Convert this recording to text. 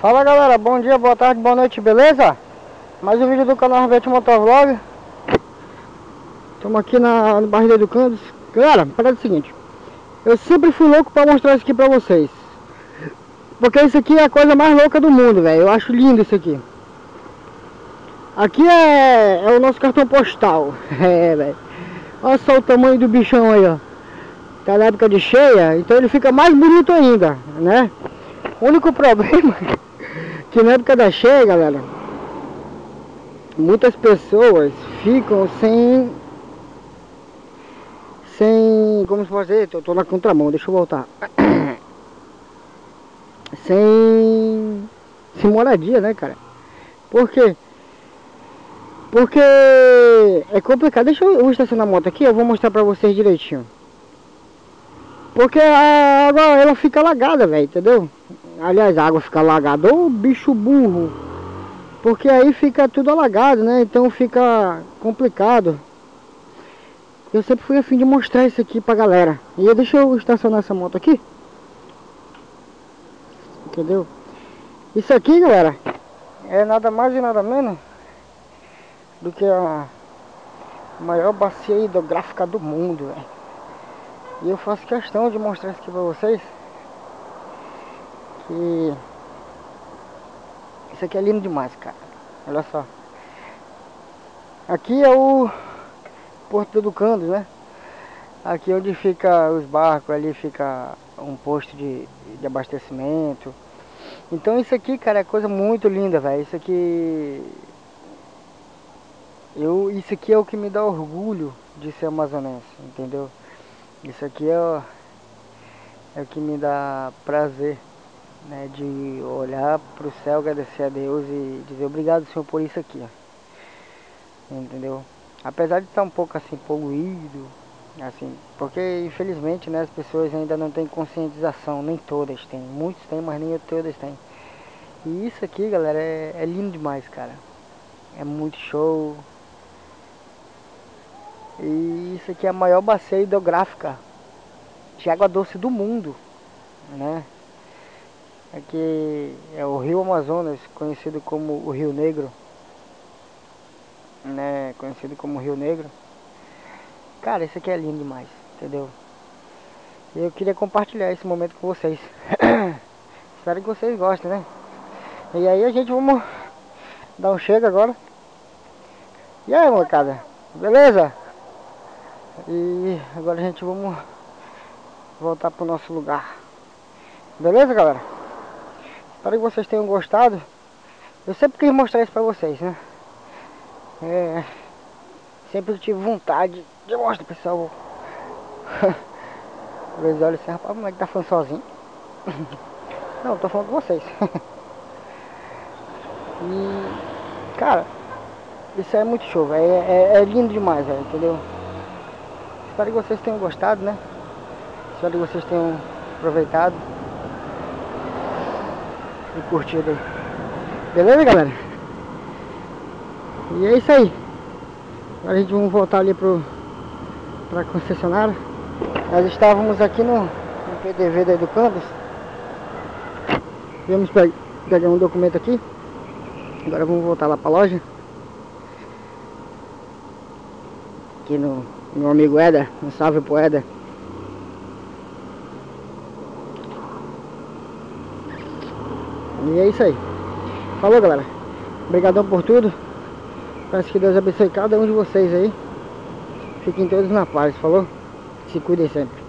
Fala galera, bom dia, boa tarde, boa noite, beleza? Mais um vídeo do canal Rebete Motovlog. Estamos aqui na, no do Cantos Galera, parada é o seguinte Eu sempre fui louco para mostrar isso aqui para vocês. Porque isso aqui é a coisa mais louca do mundo, velho. Eu acho lindo isso aqui. Aqui é, é o nosso cartão postal. É, velho. Olha só o tamanho do bichão aí, ó. Tá na época de cheia, então ele fica mais bonito ainda, né? O único problema que na época da cheia, galera, muitas pessoas ficam sem sem, como se dizer, tô, tô na contramão, deixa eu voltar. sem sem moradia, né, cara? Por quê? Porque é complicado. Deixa eu estacionar a moto aqui, eu vou mostrar pra vocês direitinho. Porque a água ela fica alagada, velho, entendeu? Aliás, a água fica alagada ou bicho burro. Porque aí fica tudo alagado, né? Então fica complicado. Eu sempre fui a fim de mostrar isso aqui pra galera. E deixa eu estacionar essa moto aqui. Entendeu? Isso aqui, galera, é nada mais e nada menos do que a maior bacia hidrográfica do mundo, velho. E eu faço questão de mostrar isso aqui pra vocês. Que isso aqui é lindo demais, cara. Olha só. Aqui é o Porto do Cando, né? Aqui onde fica os barcos, ali fica um posto de, de abastecimento. Então isso aqui, cara, é coisa muito linda, velho. Isso aqui eu isso aqui é o que me dá orgulho de ser amazonense, entendeu? Isso aqui é, é o que me dá prazer, né? De olhar para o céu, agradecer a Deus e dizer obrigado, Senhor, por isso aqui, ó. Entendeu? Apesar de estar um pouco assim poluído, assim, porque infelizmente, né, as pessoas ainda não têm conscientização, nem todas têm. Muitos têm, mas nem todas têm. E isso aqui, galera, é, é lindo demais, cara. É muito show, e isso aqui é a maior bacia hidrográfica de água doce do mundo, né? Aqui é o Rio Amazonas, conhecido como o Rio Negro, né? Conhecido como Rio Negro. Cara, isso aqui é lindo demais, entendeu? E eu queria compartilhar esse momento com vocês. Espero que vocês gostem, né? E aí a gente vamos dar um chega agora. E aí, molecada? Beleza? E agora a gente vamos voltar pro nosso lugar. Beleza, galera? Espero que vocês tenham gostado. Eu sempre quis mostrar isso pra vocês, né? É, sempre tive vontade de mostrar, pessoal. Às olha assim, rapaz, como é que tá falando sozinho? Não, tô falando com vocês. e, cara, isso é muito show, É, é, é lindo demais, velho, entendeu? Espero que vocês tenham gostado, né? Espero que vocês tenham aproveitado e curtido. Beleza, galera? E é isso aí. Agora a gente vai voltar ali pro pra concessionária. Nós estávamos aqui no, no PDV da Educandos. Viemos pegar um documento aqui. Agora vamos voltar lá pra loja. Aqui no meu amigo Eder, um salve pro Eder. E é isso aí. Falou galera. Obrigadão por tudo. Peço que Deus abençoe cada um de vocês aí. Fiquem todos na paz, falou? Se cuidem sempre.